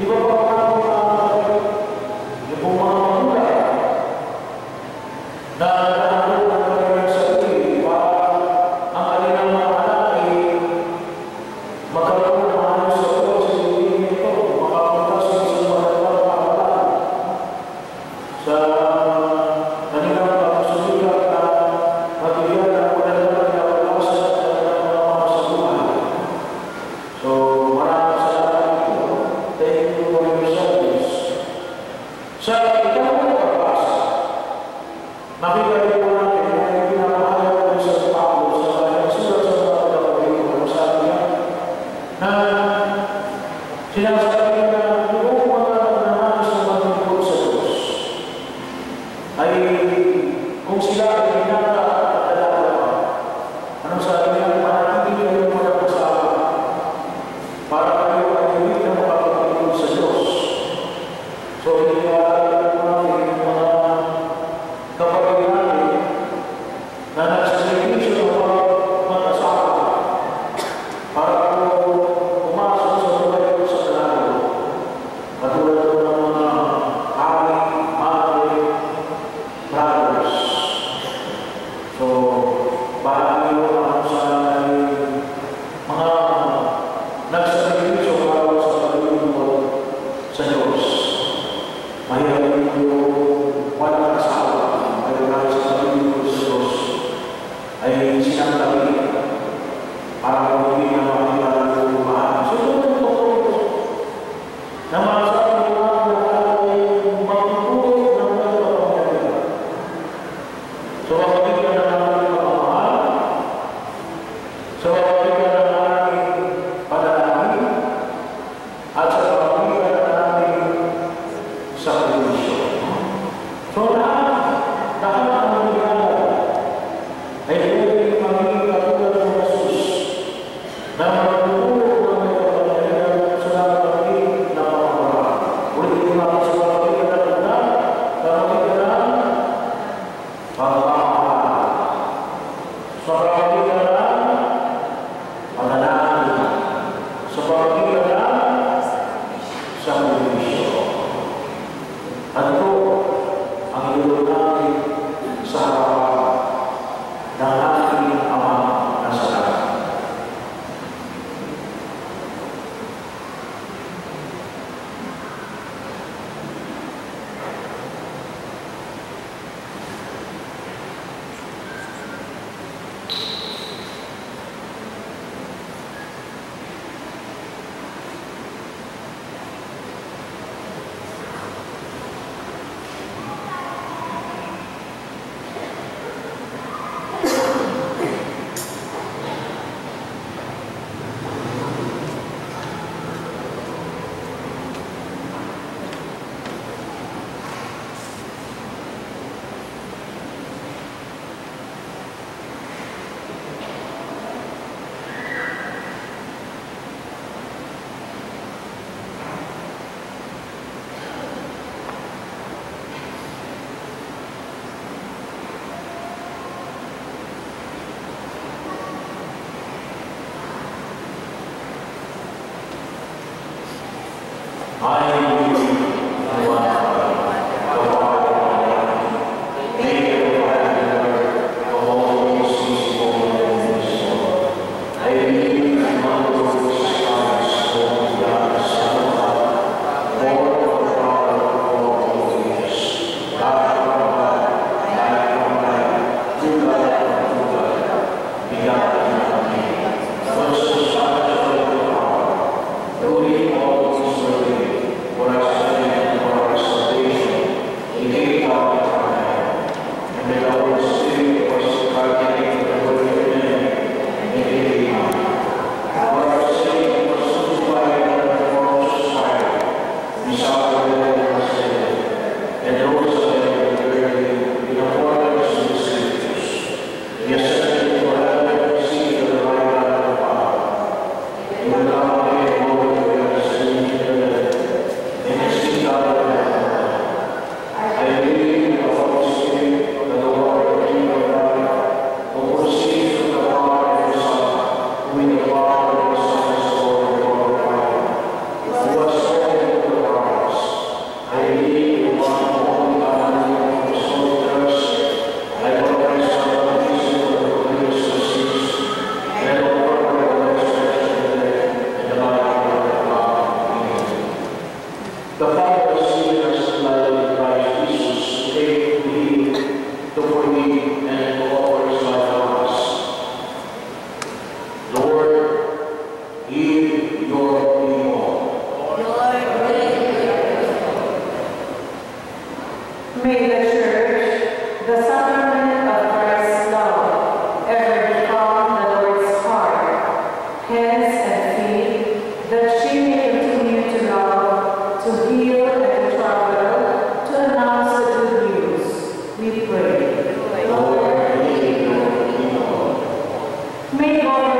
Ибо Sa I May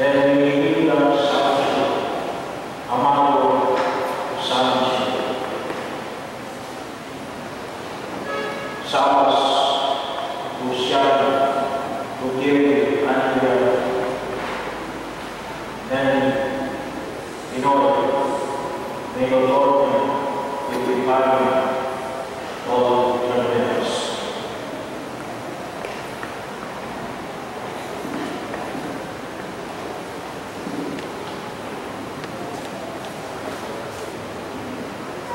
And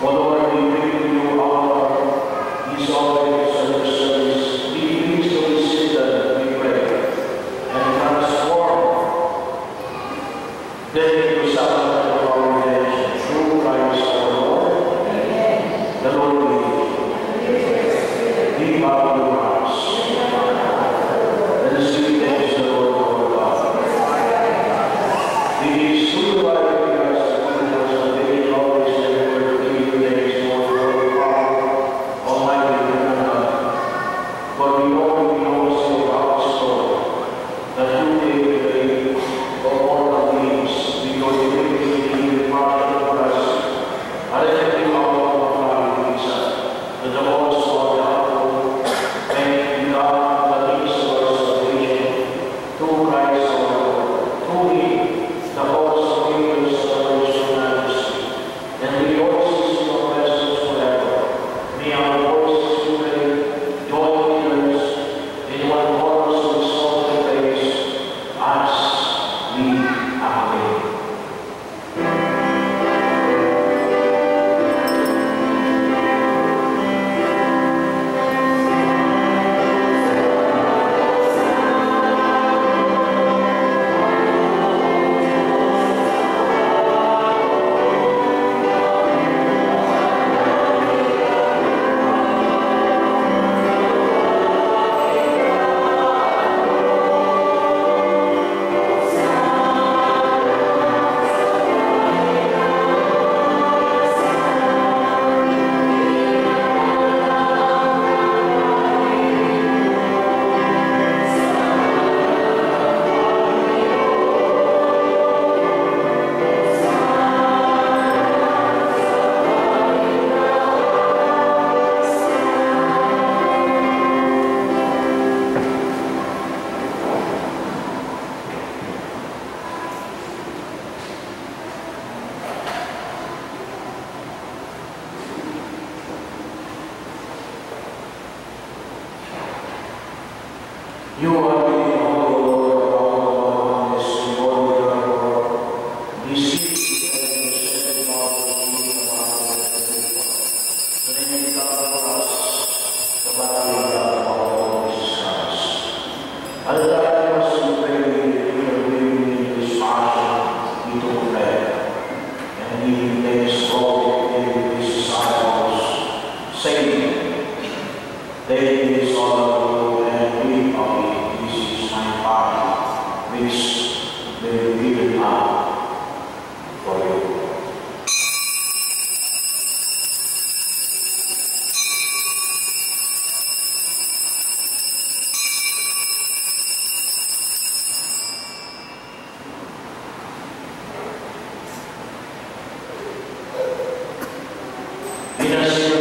この In